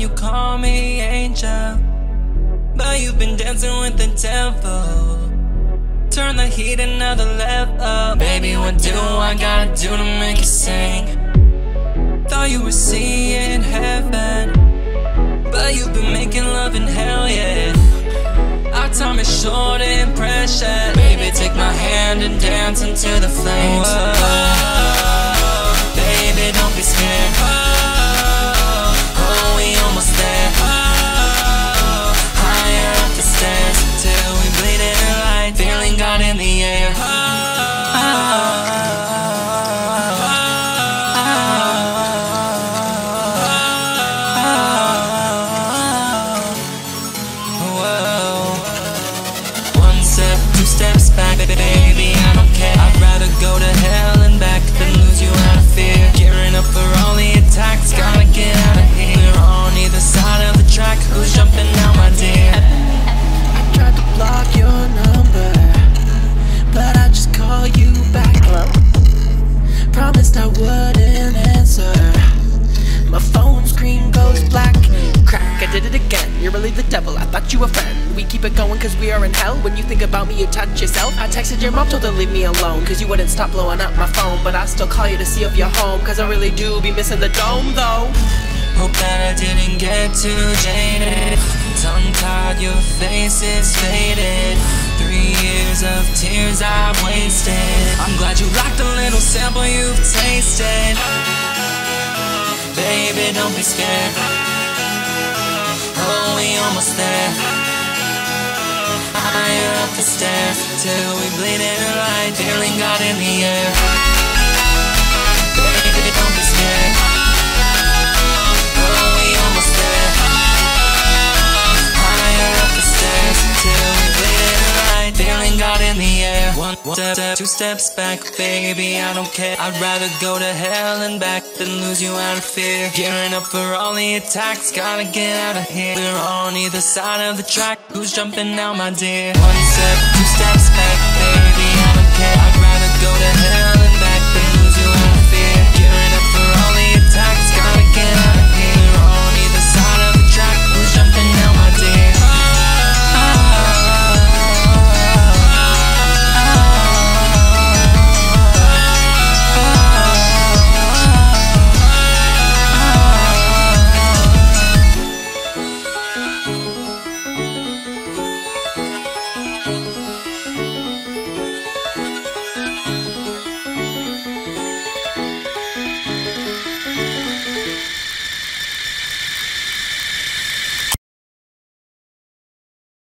you call me angel. But you've been dancing with the devil. Turn the heat another level. Baby, what do I gotta do to make you sing? Thought you were seeing heaven. But you've been making love in hell, yeah. Our time is short and precious. Baby, take my hand I wouldn't answer. My phone screen goes black. Crack, I did it again. You're really the devil. I thought you were friend. We keep it going cause we are in hell. When you think about me, you touch yourself. I texted your mom, told her leave me alone. Cause you wouldn't stop blowing up my phone. But I still call you to see if you're home. Cause I really do be missing the dome though. Hope that I didn't get too jaded. Tongue tied, your face is faded. Three years of tears I've wasted. I'm glad you liked the little sample you've tasted. Baby, don't be scared. Oh, we almost there. Higher up the stairs till we bleed in the light. Feeling God in the air. One, step, two steps back, baby. I don't care. I'd rather go to hell and back than lose you out of fear. Gearing up for all the attacks, gotta get out of here. We're on either side of the track. Who's jumping now, my dear? One step, two steps back.